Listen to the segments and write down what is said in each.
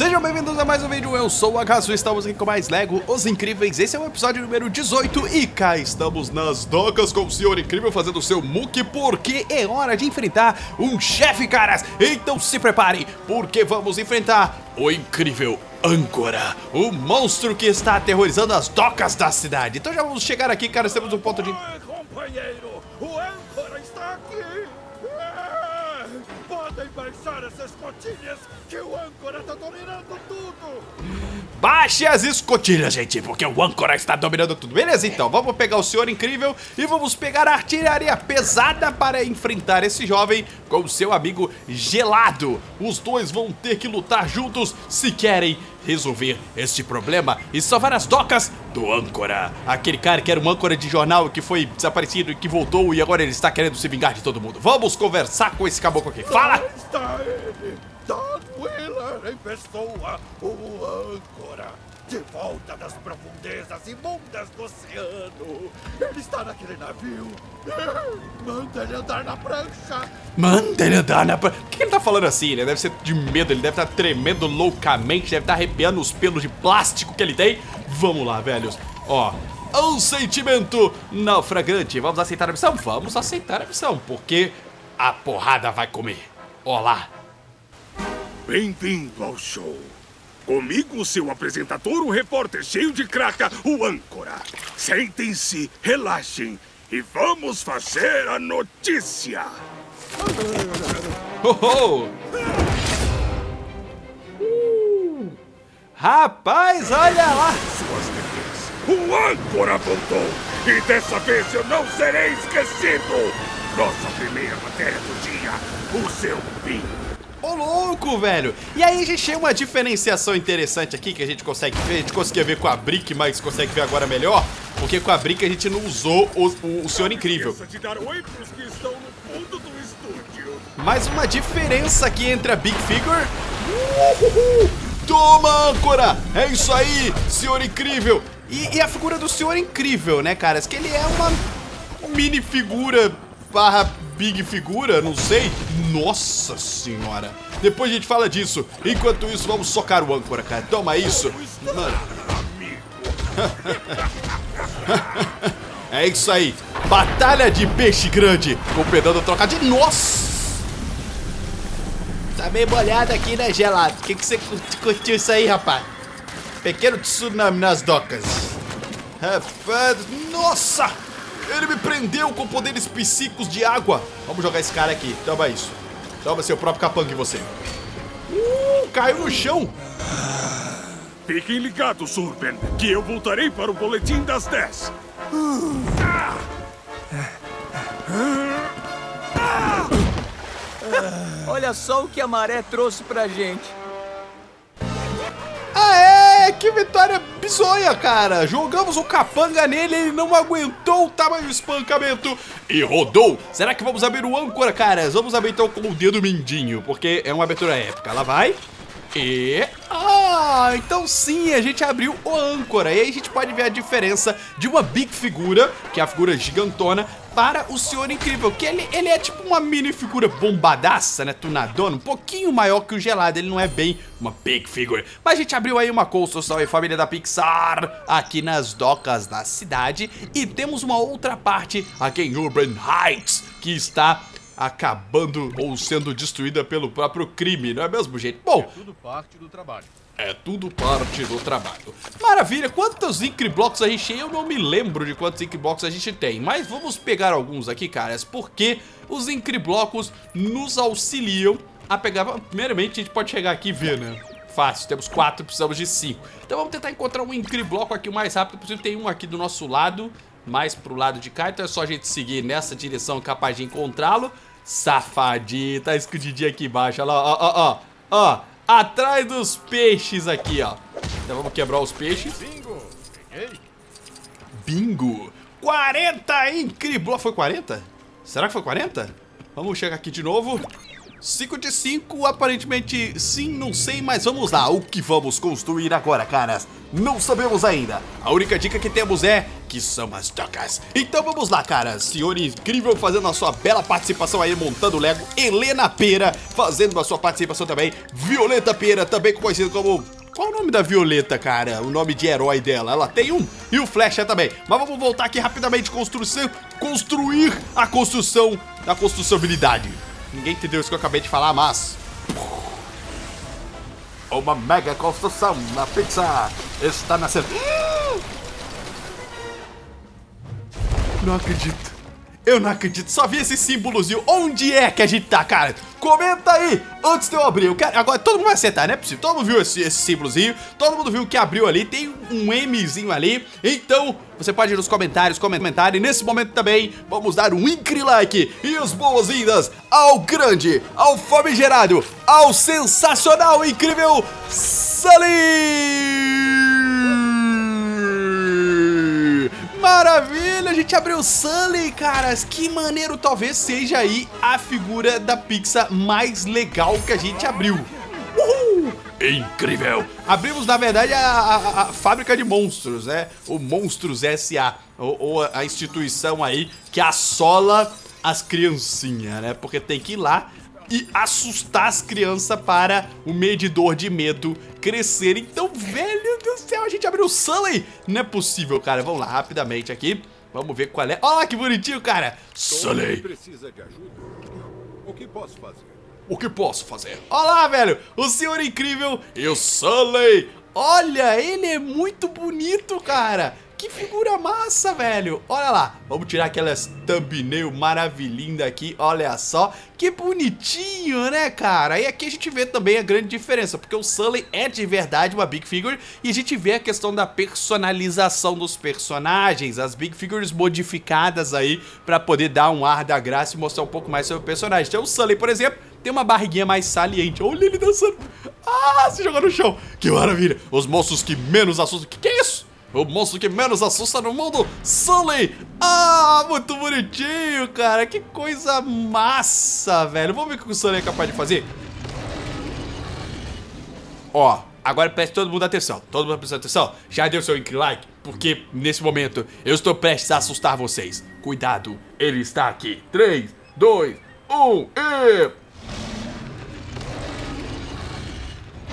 Sejam bem-vindos a mais um vídeo, eu sou o Akazu, estamos aqui com mais Lego Os Incríveis, esse é o episódio número 18 e cá estamos nas docas com o Senhor Incrível fazendo o seu muque porque é hora de enfrentar um chefe, caras! Então se preparem, porque vamos enfrentar o incrível âncora, o monstro que está aterrorizando as docas da cidade. Então já vamos chegar aqui, caras, temos um ponto de... Oi, companheiro! O âncora está aqui! Ah, Podem baixar essas cotinhas que o âncora está dominando tudo! Baixe as escotilhas, gente, porque o âncora está dominando tudo. Beleza, então, vamos pegar o Senhor Incrível e vamos pegar a artilharia pesada para enfrentar esse jovem com o seu amigo Gelado. Os dois vão ter que lutar juntos se querem resolver este problema e salvar as docas do âncora. Aquele cara que era um âncora de jornal que foi desaparecido e que voltou e agora ele está querendo se vingar de todo mundo. Vamos conversar com esse caboclo aqui. Fala! Está ele! Don Wheeler em pessoa, o âncora! De volta das profundezas imundas do oceano! Ele está naquele navio! Manda ele andar na prancha! Manda ele andar na... pra- Por que ele tá falando assim? Ele deve ser de medo, ele deve estar tremendo loucamente, deve estar arrepiando os pelos de plástico que ele tem. Vamos lá, velhos. Ó, um sentimento naufragante. Vamos aceitar a missão? Vamos aceitar a missão, porque a porrada vai comer. Ó lá. Bem-vindo ao show. Comigo, seu apresentador, o repórter cheio de craca, o âncora. Sentem-se, relaxem e vamos fazer a notícia. Ho. Uh. Rapaz, olha lá. Suas. O âncora voltou e dessa vez eu não serei esquecido. Nossa primeira matéria do dia, o seu. Ô louco, velho! E aí a gente tem uma diferenciação interessante aqui que a gente consegue ver. A gente conseguia ver com a Brick, mas consegue ver agora melhor. Porque com a Brick a gente não usou o, o, o Senhor Incrível. Mais uma diferença aqui entre a Big Figure. Uhuhu! Toma, âncora! É isso aí, Senhor Incrível! E, e a figura do Senhor Incrível, né, caras? Que ele é uma mini figura barra big figura, não sei. Nossa senhora! Depois a gente fala disso. Enquanto isso, vamos socar o âncora, cara. Toma isso. Mano, é isso aí. Batalha de peixe grande. Com o pedando trocadilho. Nossa! Tá meio molhado aqui, né, gelado? O que, que você curti- curtiu isso aí, rapaz? Pequeno tsunami nas docas. Rapaz, nossa! Ele me prendeu com poderes psíquicos de água. Vamos jogar esse cara aqui. Toma isso. Toma seu próprio capanga em você. Uh, caiu no chão. Fiquem ligados, Urban, que eu voltarei para o boletim das 10. Olha só o que a maré trouxe pra gente. Que vitória bizonha, cara. Jogamos o capanga nele, ele não aguentou o tamanho do espancamento e rodou. Será que vamos abrir o âncora, caras? Vamos abrir então com o dedo mindinho, porque é uma abertura épica. Lá vai. E... Ah, então sim, a gente abriu o âncora. E aí a gente pode ver a diferença de uma big figura, que é a figura gigantona, para o Senhor Incrível, que ele, ele é tipo uma mini figura bombadaça, né, tunadona, um pouquinho maior que o Gelado, ele não é bem uma big figure. Mas a gente abriu aí uma construção aí, família da Pixar, aqui nas docas da cidade, e temos uma outra parte aqui em Urban Heights, que está acabando ou sendo destruída pelo próprio crime, não é mesmo, gente? Bom, Tudo parte do trabalho. é tudo parte do trabalho. Maravilha, quantos Incriblocks a gente tem? Eu não me lembro de quantos Incriblocks a gente tem, mas vamos pegar alguns aqui, caras, porque os Incriblocos nos auxiliam a pegar... Primeiramente, a gente pode chegar aqui e ver, né? Fácil, temos quatro, precisamos de cinco. Então vamos tentar encontrar um Incribloco aqui o mais rápido possível. Tem um aqui do nosso lado, mais pro lado de cá, então é só a gente seguir nessa direção capaz de encontrá-lo. Safadinho, tá escondidinho aqui embaixo, olha lá, ó, ó, ó, ó, atrás dos peixes aqui, ó. Então vamos quebrar os peixes. Bingo! Bingo! 40 incrível! Foi 40? Será que foi 40? Vamos chegar aqui de novo. 5 de 5, aparentemente sim, não sei, mas vamos lá. O que vamos construir agora, caras? Não sabemos ainda. A única dica que temos é que são as docas. Então vamos lá, caras. Senhor incrível fazendo a sua bela participação aí, montando o Lego. Helena Pera fazendo a sua participação também. Violeta Pera, também conhecido como qual o nome da Violeta, cara? O nome de herói dela. Ela tem um. E o Flecha também. Mas vamos voltar aqui rapidamente. Construção. Construir a construção da construçabilidade. Ninguém entendeu isso que eu acabei de falar, mas... Uma mega construção na pizza está nascendo. Não acredito. Eu não acredito, só vi esse símbolozinho. Onde é que a gente tá, cara? Comenta aí, antes de eu abrir. Eu quero... Agora todo mundo vai acertar, é possível. Todo mundo viu esse, esse símbolozinho, todo mundo viu que abriu ali. Tem um Mzinho ali. Então, você pode ir nos comentários, comentar. E nesse momento também, vamos dar um incrível like e as boas-vindas ao grande, ao famigerado, ao sensacional, incrível Sully! Maravilha, a gente abriu o Sully, caras. Que maneiro, talvez seja aí a figura da Pixar mais legal que a gente abriu. Uhul! Incrível! Abrimos, na verdade, a, a- a fábrica de monstros, né? O Monstros S.A. Ou, ou a instituição aí que assola as criancinhas, né? Porque tem que ir lá e assustar as crianças para o medidor de medo crescer. Então, velho do céu, a gente abriu o Sully. Não é possível, cara. Vamos lá, rapidamente aqui. Vamos ver qual é. Olha lá que bonitinho, cara. Sully. Precisa de ajuda? O que posso fazer? O que posso fazer? Olá, velho! O senhor incrível e o Sully! Olha, ele é muito bonito, cara! Que figura massa, velho! Olha lá, vamos tirar aquelas thumbnail maravilhinda aqui, olha só. Que bonitinho, né, cara? E aqui a gente vê também a grande diferença, porque o Sully é de verdade uma Big Figure e a gente vê a questão da personalização dos personagens, as Big Figures modificadas aí pra poder dar um ar da graça e mostrar um pouco mais sobre o personagem. Então o Sully, por exemplo, tem uma barriguinha mais saliente. Olha ele dançando. Ah, se jogou no chão. Que maravilha. Os monstros que menos assustam. Que que é isso? O monstro que menos assusta no mundo, Sully! Ah, muito bonitinho, cara. Que coisa massa, velho. Vamos ver o que o Sully é capaz de fazer? Ó, agora preste todo mundo atenção. Todo mundo prestando atenção. Já deu seu like? Porque nesse momento eu estou prestes a assustar vocês. Cuidado, ele está aqui. 3, 2, 1 e.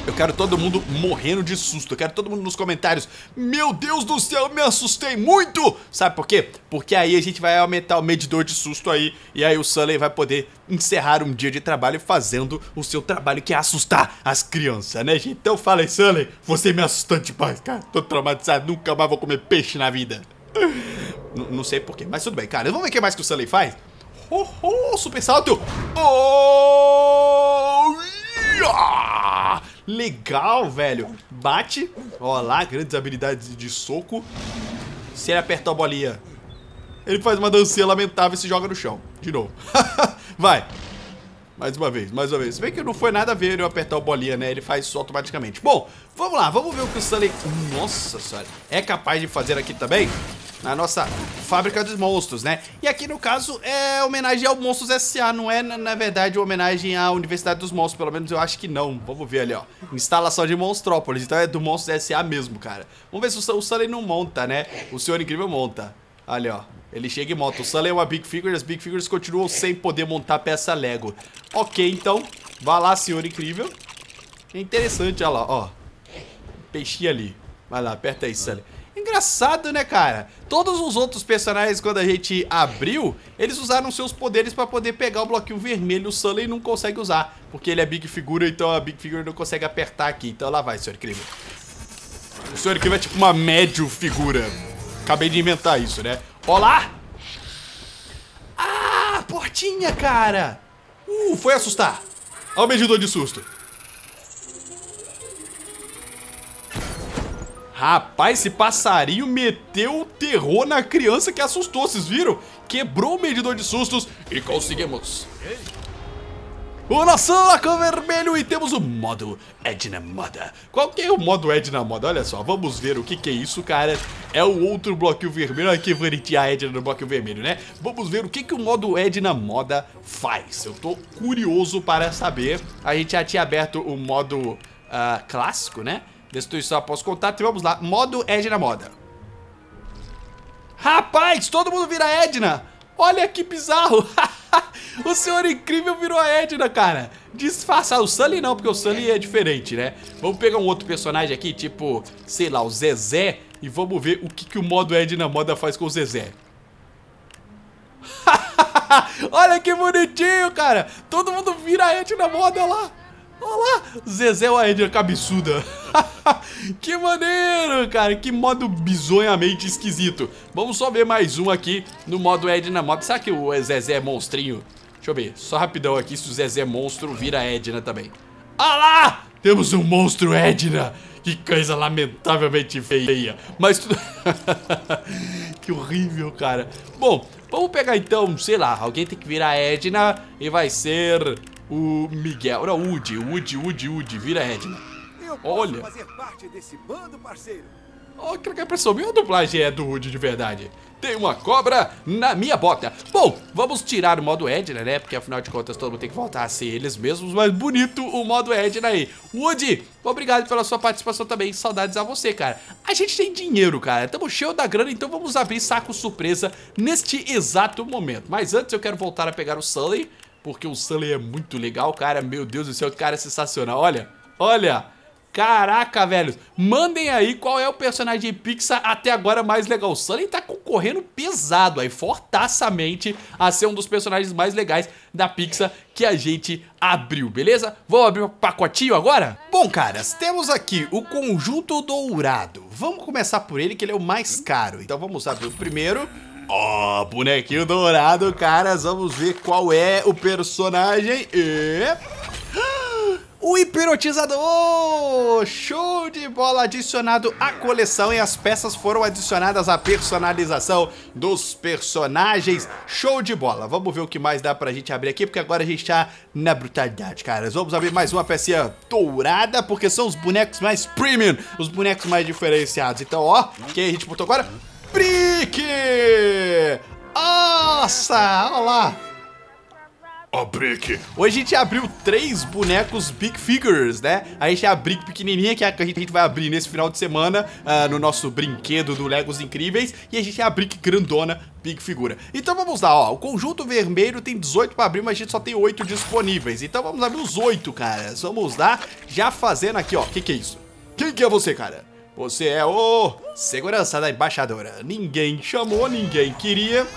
Eu quero todo mundo morrendo de susto. Eu quero todo mundo nos comentários. Meu Deus do céu, me assustei muito! Sabe por quê? Porque aí a gente vai aumentar o medidor de susto aí. E aí o Sully vai poder encerrar um dia de trabalho fazendo o seu trabalho, que é assustar as crianças, né, gente? Então fala aí, Sully. Você me assustou demais, cara. Tô traumatizado. Nunca mais vou comer peixe na vida. N- não sei porquê, mas tudo bem, cara. Vamos ver o que mais que o Sully faz? Oh, oh, super salto! Oh! Legal, velho. Bate. Ó lá, grandes habilidades de soco. Se ele apertar a bolinha, ele faz uma dancinha lamentável e se joga no chão. De novo. Vai. Mais uma vez, mais uma vez. Se bem que não foi nada a ver eu apertar o bolinha, né? Ele faz isso automaticamente. Bom, vamos lá, vamos ver o que o Sully... Nossa senhora. É capaz de fazer aqui também? Na nossa fábrica dos monstros, né? E aqui, no caso, é homenagem ao Monstros S.A. Não é, na, verdade, homenagem à Universidade dos Monstros. Pelo menos eu acho que não. Vamos ver ali, ó. Instalação de Monstrópolis. Então é do Monstros S.A. mesmo, cara. Vamos ver se o, o Sully não monta, né? O Senhor Incrível monta. Ali, ó. Ele chega e monta. O Sully é uma Big Figure, as Big Figures continuam sem poder montar peça Lego. Ok, então. Vá lá, Senhor Incrível. É interessante, olha lá, ó. Peixinho ali. Vai lá, aperta aí, Sully. Engraçado, né, cara? Todos os outros personagens, quando a gente abriu, eles usaram seus poderes pra poder pegar o bloquinho vermelho. O Sully não consegue usar, porque ele é Big Figura, então a Big Figure não consegue apertar aqui. Então lá vai, Senhor Incrível. O Senhor Incrível é tipo uma médio figura. Acabei de inventar isso, né? Olá! Ah, portinha, cara! Uh, foi assustar. Olha o medidor de susto. Rapaz, esse passarinho meteu o terror na criança que assustou, vocês viram? Quebrou o medidor de sustos e conseguimos. o nosso lacão vermelho e temos o modo Edna Moda. Qual que é o modo Edna Moda? Olha só, vamos ver o que que é isso, cara. É o outro bloquinho vermelho. Olha que bonitinha a Edna no bloquinho vermelho, né? Vamos ver o que que o modo Edna Moda faz. Eu tô curioso para saber. A gente já tinha aberto o modo uh, clássico, né? Destruição após contato. E vamos lá, modo Edna Moda. Rapaz, todo mundo vira Edna. Olha que bizarro. o Senhor Incrível virou a Edna, cara. Disfarçar. O Sully não, porque o Sully é diferente, né? Vamos pegar um outro personagem aqui, tipo, sei lá, o Zezé. E vamos ver o que, que o modo Edna Moda faz com o Zezé. Olha que bonitinho, cara. Todo mundo vira Edna Moda lá. Olha lá, Zezé Edna cabeçuda. que maneiro, cara. Que modo bizonhamente esquisito. Vamos só ver mais um aqui no modo Edna Mob. Será que o Zezé é monstrinho? Deixa eu ver, só rapidão aqui se o Zezé é monstro vira Edna também. Ah lá! Temos um monstro Edna. Que coisa lamentavelmente feia. Mas tudo... que horrível, cara. Bom, vamos pegar então, sei lá, alguém tem que virar Edna e vai ser o Miguel. Não, o Woody, Woody, Woody, Woody, vira Edna. Olha. fazer parte desse bando, parceiro. Oh, que impressão, minha dublagem é do Woody de verdade. Tem uma cobra na minha bota. Bom, vamos tirar o modo Edna, né? Porque afinal de contas todo mundo tem que voltar a ser eles mesmos. Mas bonito o modo Edna aí. Woody, obrigado pela sua participação também. Saudades a você, cara. A gente tem dinheiro, cara. Estamos cheio da grana, então vamos abrir saco surpresa neste exato momento. Mas antes eu quero voltar a pegar o Sully porque o Sully é muito legal, cara. Meu Deus do céu, o cara sensacional. Olha, olha. Caraca, velho. Mandem aí qual é o personagem Pixar até agora mais legal. O Sully tá concorrendo pesado aí, fortaçamente, a ser um dos personagens mais legais da Pixar que a gente abriu, beleza? Vamos abrir o um pacotinho agora? Bom, caras, temos aqui o conjunto dourado. Vamos começar por ele, que ele é o mais caro. Então vamos abrir o primeiro. Ó, oh, bonequinho dourado, caras. Vamos ver qual é o personagem. E... O hipnotizador! Show de bola adicionado à coleção e as peças foram adicionadas à personalização dos personagens. Show de bola! Vamos ver o que mais dá pra gente abrir aqui, porque agora a gente tá na brutalidade, caras. Vamos abrir mais uma pecinha dourada, porque são os bonecos mais premium, os bonecos mais diferenciados. Então, ó, quem a gente botou agora? Brick! Nossa, olha lá. Ó, Brick. Hoje a gente abriu três bonecos Big Figures, né? A gente tem a Brick pequenininha, que é a que a gente vai abrir nesse final de semana uh, no nosso brinquedo do Legos Incríveis. E a gente tem a Brick grandona Big Figura. Então vamos lá, ó. O conjunto vermelho tem 18 para abrir, mas a gente só tem 8 disponíveis. Então vamos abrir os 8, caras. Vamos lá, já fazendo aqui, ó. O que, que é isso? Quem que é você, cara? Você é o segurança da embaixadora. Ninguém chamou, ninguém queria,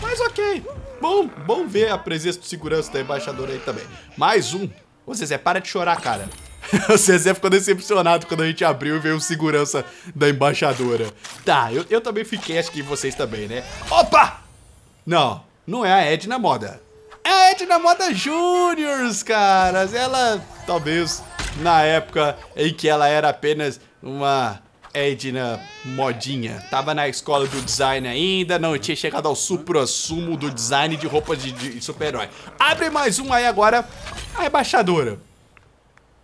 mas ok. Bom, bom ver a presença do segurança da embaixadora aí também. Mais um. Ô Zezé, para de chorar, cara. o Zezé ficou decepcionado quando a gente abriu e veio o segurança da embaixadora. Tá, eu, eu também fiquei, acho que vocês também, né? Opa! Não, não é a Edna Moda. É a Edna Moda Juniors, caras. Ela, talvez, na época em que ela era apenas uma Edna modinha. Tava na escola do design ainda, não tinha chegado ao supra-sumo do design de roupas de, de super-herói. Abre mais um aí agora, a embaixadora.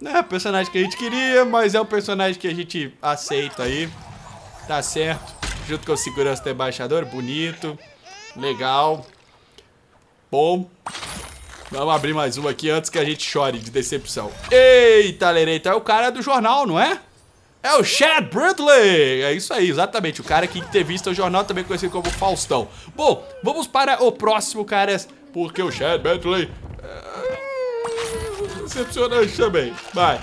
Não é o personagem que a gente queria, mas é um personagem que a gente aceita aí. Tá certo. Junto com o segurança do embaixador, bonito, legal. Bom, Vamos abrir mais um aqui antes que a gente chore de decepção. Eita, Lereita, é o cara do jornal, não é? É o Chad Bradley! É isso aí, exatamente. O cara que entrevista o jornal, também conhecido como Faustão. Bom, vamos para o próximo, caras, porque o Chad Bradley... É... Decepcionante também. Vai.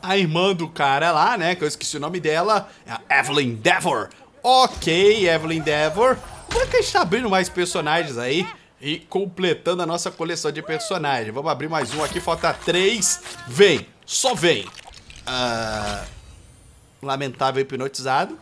A irmã do cara lá, né, que eu esqueci o nome dela, é a Evelyn Devor. Ok, Evelyn Devor. Como é que a gente tá abrindo mais personagens aí? E completando a nossa coleção de personagens. Vamos abrir mais um aqui, falta três. Vem, só vem. Uh, lamentável hipnotizado.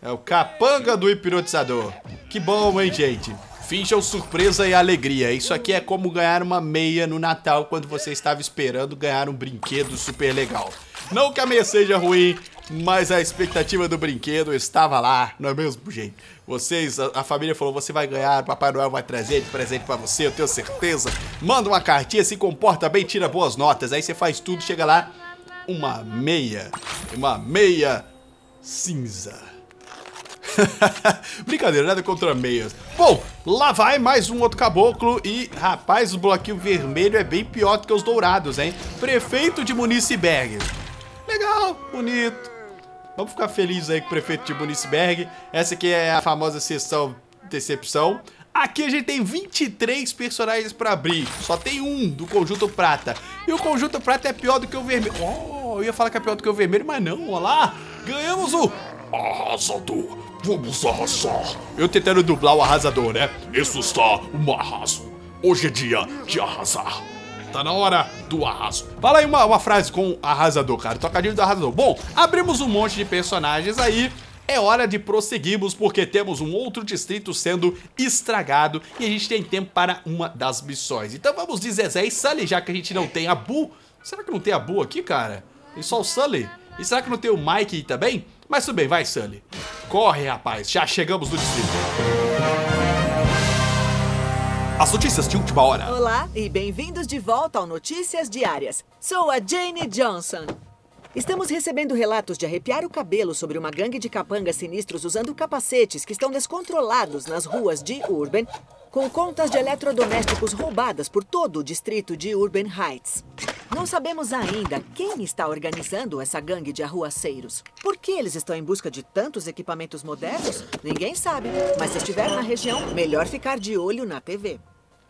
É o capanga do hipnotizador. Que bom, hein, gente? Finjam surpresa e alegria. Isso aqui é como ganhar uma meia no Natal quando você estava esperando ganhar um brinquedo super legal. Não que a meia seja ruim, mas a expectativa do brinquedo estava lá, não é mesmo, gente? Vocês, a, a família falou, você vai ganhar, Papai Noel vai trazer de presente pra você, eu tenho certeza. Manda uma cartinha, se comporta bem, tira boas notas. Aí você faz tudo, chega lá, uma meia. Uma meia cinza. Brincadeira, nada contra meias. Bom, lá vai mais um outro caboclo e, rapaz, o bloquinho vermelho é bem pior do que os dourados, hein? Prefeito de Municeberg. Legal, bonito. Vamos ficar felizes aí com o prefeito de Municeberg. Essa aqui é a famosa sessão decepção. Aqui a gente tem 23 personagens pra abrir. Só tem um do conjunto prata. E o conjunto prata é pior do que o vermelho. Oh, eu ia falar que é pior do que o vermelho, mas não. Olha lá. Ganhamos o arrasador. Vamos arrasar. Eu tentando dublar o arrasador, né? Isso está um arraso. Hoje é dia de arrasar. Tá na hora do arraso. Fala aí uma, uma frase com arrasador, cara. Tocadinho do arrasador. Bom, abrimos um monte de personagens aí. É hora de prosseguirmos porque temos um outro distrito sendo estragado e a gente tem tempo para uma das missões. Então vamos de Zezé e Sully, já que a gente não tem a Bu. Será que não tem a Bu aqui, cara? Tem só o Sully? E será que não tem o Mike também? Mas tudo bem, vai, Sully. Corre, rapaz, já chegamos no distrito. As notícias de última hora. Olá e bem-vindos de volta ao Notícias Diárias. Sou a Jane Johnson. Estamos recebendo relatos de arrepiar o cabelo sobre uma gangue de capangas sinistros usando capacetes que estão descontrolados nas ruas de Urban, com contas de eletrodomésticos roubadas por todo o distrito de Urban Heights. Não sabemos ainda quem está organizando essa gangue de arruaceiros. Por que eles estão em busca de tantos equipamentos modernos? Ninguém sabe. Mas se estiver na região, melhor ficar de olho na TV.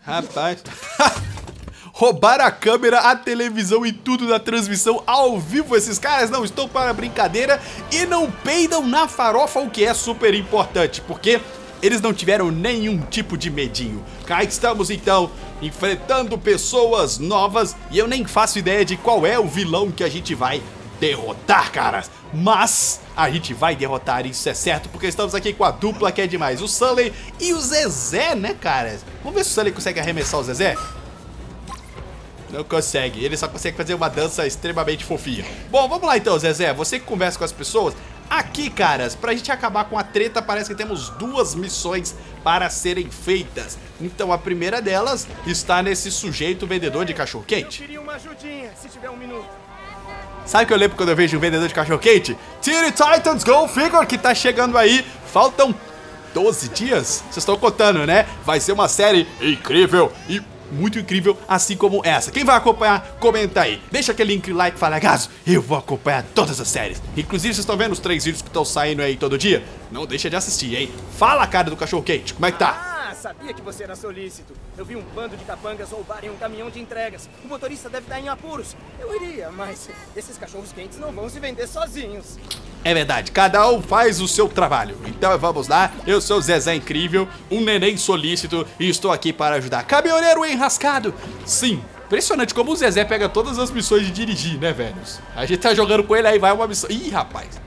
Rapaz. Roubaram a câmera, a televisão e tudo da transmissão ao vivo. Esses caras não estão para brincadeira e não peidam na farofa, o que é super importante, porque eles não tiveram nenhum tipo de medinho. Cá estamos então, enfrentando pessoas novas e eu nem faço ideia de qual é o vilão que a gente vai derrotar, caras. Mas a gente vai derrotar, isso é certo, porque estamos aqui com a dupla que é demais. O Sully e o Zezé, né, caras? Vamos ver se o Sully consegue arremessar o Zezé? Não consegue, ele só consegue fazer uma dança extremamente fofinha. Bom, vamos lá então, Zezé. Você que conversa com as pessoas. Aqui, caras, pra gente acabar com a treta, parece que temos duas missões para serem feitas. Então a primeira delas está nesse sujeito vendedor de cachorro-quente. queria uma ajudinha, se tiver um minuto. Sabe o que eu lembro quando eu vejo um vendedor de cachorro-quente? Tire Titans Go Figure que tá chegando aí. Faltam 12 dias? Vocês estão contando, né? Vai ser uma série incrível e muito incrível, assim como essa. Quem vai acompanhar, comenta aí. Deixa aquele link, like, fala, Gaso, eu vou acompanhar todas as séries. Inclusive, vocês estão vendo os três vídeos que estão saindo aí todo dia? Não deixa de assistir, hein? Fala, cara do cachorro quente, como é que tá? Sabia que você era solícito. Eu vi um bando de capangas roubarem um caminhão de entregas. O motorista deve estar em apuros. Eu iria, mas esses cachorros quentes não vão se vender sozinhos. É verdade, cada um faz o seu trabalho. Então vamos lá, eu sou o Zezé Incrível, um neném solícito e estou aqui para ajudar. Caminhoneiro enrascado! Sim, impressionante como o Zezé pega todas as missões de dirigir, né, velhos? A gente tá jogando com ele aí, vai uma missão. Ih, rapaz!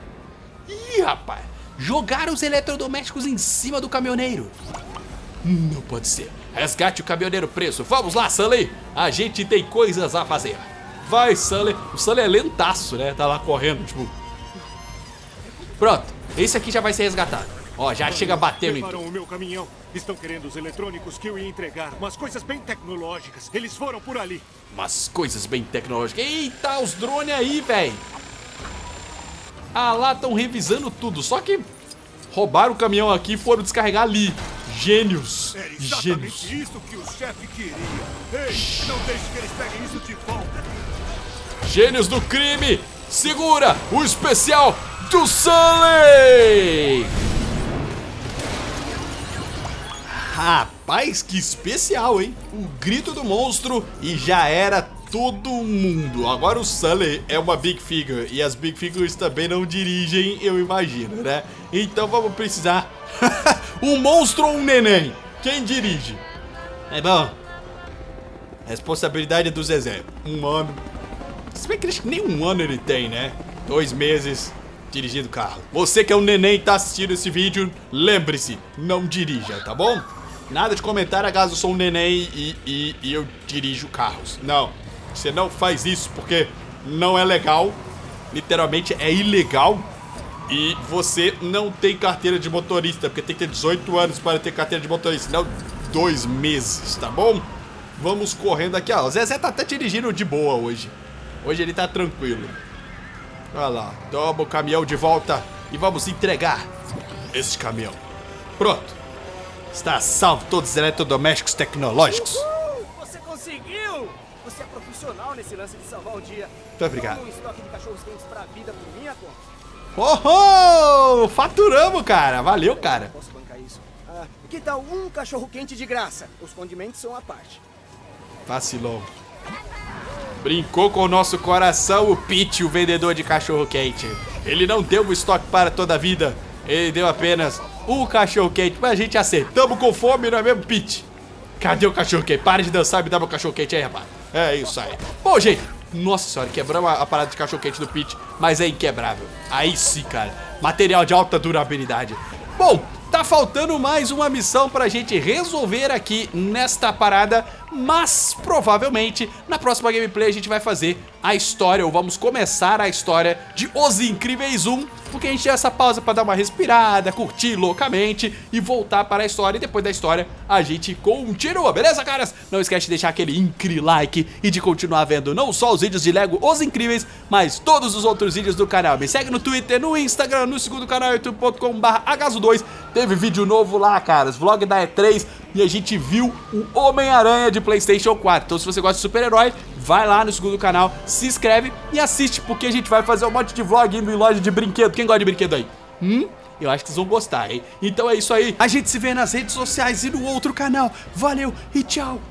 Ih, rapaz! Jogaram os eletrodomésticos em cima do caminhoneiro. Não pode ser. Resgate o caminhoneiro preso. Vamos lá, Sully! A gente tem coisas a fazer. Vai, Sully. O Sully é lentaço, né? Tá lá correndo, tipo, Pronto, esse aqui já vai ser resgatado. Ó, já chega batendo em o meu caminhão. Estão querendo os eletrônicos que eu ia entregar. Umas coisas bem tecnológicas. Eles foram por ali. umas coisas bem tecnológicas. Eita, os drones aí, velho. Ah, lá estão revisando tudo. Só que roubaram o caminhão aqui e foram descarregar ali. Gênios. É Gênios. exatamente isso que o chefe queria. Ei, não deixe que eles peguem isso de volta. Gênios do crime. Segura o especial do Sully. Rapaz, que especial, hein? O grito do monstro e já era todo mundo. Agora o Sully é uma Big Figure e as Big Figures também não dirigem, eu imagino, né? Então vamos precisar um monstro ou um neném? Quem dirige? É bom. Responsabilidade do Zezé. Um ano. Se bem que acho que nem um ano ele tem, né? Dois meses dirigindo carro. Você que é um neném e tá assistindo esse vídeo, lembre-se, não dirija, tá bom? Nada de comentário, caso eu sou um neném e, e, e eu dirijo carros. Não, você não faz isso porque não é legal. Literalmente é ilegal. E você não tem carteira de motorista, porque tem que ter 18 anos para ter carteira de motorista, não dois meses, tá bom? Vamos correndo aqui, ó. O Zezé tá até dirigindo de boa hoje. Hoje ele tá tranquilo. Olha lá, toma o caminhão de volta e vamos entregar esse caminhão. Pronto. Está salvo todos os eletrodomésticos tecnológicos. Uhul! Você conseguiu! Você é profissional nesse lance de salvar o dia. Muito obrigado. Um estoque de cachorros quentes pra vida por minha conta. Oh, oh! Faturamos, cara. Valeu, cara. Posso bancar isso? Ah, que tal um cachorro quente de graça? Os condimentos são à parte. Vacilou. Brincou com o nosso coração o Pete, o vendedor de cachorro quente. Ele não deu um estoque para toda a vida. Ele deu apenas um cachorro quente. Mas a gente acertamos com fome, não é mesmo, Pete? Cadê o cachorro quente? Para de dançar e me dá meu cachorro quente aí, rapaz. É isso aí. Bom, gente. Nossa senhora, quebramos a, a parada de cachorro quente do Pete, mas é inquebrável. Aí sim, cara. Material de alta durabilidade. Bom, Tá faltando mais uma missão pra gente resolver aqui nesta parada, mas provavelmente na próxima gameplay a gente vai fazer a história, ou vamos começar a história de Os Incríveis 1, porque a gente tinha essa pausa pra dar uma respirada, curtir loucamente e voltar para a história, e depois da história a gente continua, beleza, caras? Não esquece de deixar aquele incri like e de continuar vendo não só os vídeos de Lego Os Incríveis, mas todos os outros vídeos do canal. Me segue no Twitter, no Instagram, no segundo canal, youtube.com.br 2 Teve vídeo novo lá, caras, vlog da E3 e a gente viu o Homem-Aranha de Playstation 4. Então se você gosta de super-herói, vai lá no segundo canal, se inscreve e assiste, porque a gente vai fazer um monte de vlog indo em loja de brinquedo. Quem gosta de brinquedo aí? Hum? Eu acho que vocês vão gostar, hein? Então é isso aí. A gente se vê nas redes sociais e no outro canal. Valeu e tchau.